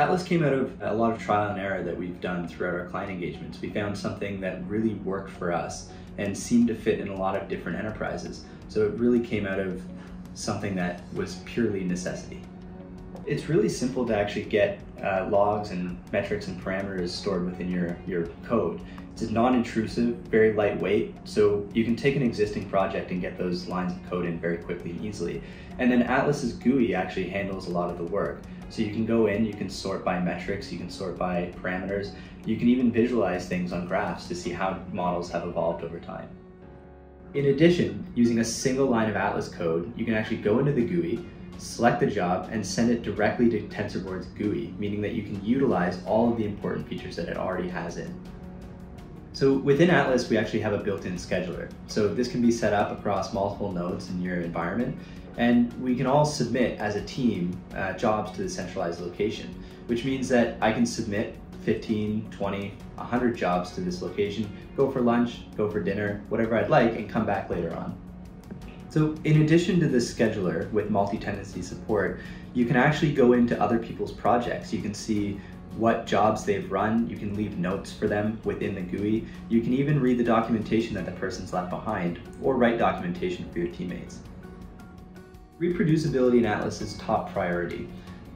Atlas came out of a lot of trial and error that we've done throughout our client engagements. We found something that really worked for us and seemed to fit in a lot of different enterprises. So it really came out of something that was purely necessity. It's really simple to actually get uh, logs and metrics and parameters stored within your, your code. It's non-intrusive, very lightweight, so you can take an existing project and get those lines of code in very quickly and easily. And then Atlas's GUI actually handles a lot of the work. So you can go in, you can sort by metrics, you can sort by parameters, you can even visualize things on graphs to see how models have evolved over time. In addition, using a single line of Atlas code, you can actually go into the GUI, select the job, and send it directly to TensorBoard's GUI, meaning that you can utilize all of the important features that it already has in. So within Atlas, we actually have a built-in scheduler. So this can be set up across multiple nodes in your environment, and we can all submit as a team uh, jobs to the centralized location, which means that I can submit 15, 20, 100 jobs to this location, go for lunch, go for dinner, whatever I'd like, and come back later on. So in addition to this scheduler with multi-tenancy support, you can actually go into other people's projects. You can see what jobs they've run. You can leave notes for them within the GUI. You can even read the documentation that the person's left behind or write documentation for your teammates. Reproducibility in Atlas is top priority.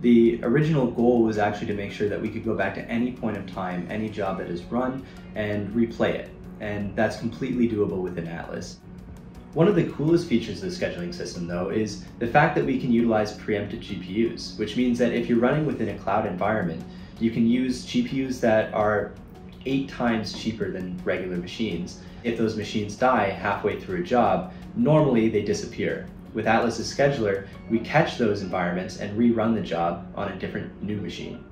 The original goal was actually to make sure that we could go back to any point of time, any job that is run, and replay it. And that's completely doable within Atlas. One of the coolest features of the scheduling system, though, is the fact that we can utilize preempted GPUs, which means that if you're running within a cloud environment, you can use GPUs that are eight times cheaper than regular machines. If those machines die halfway through a job, normally they disappear. With Atlas's scheduler, we catch those environments and rerun the job on a different new machine.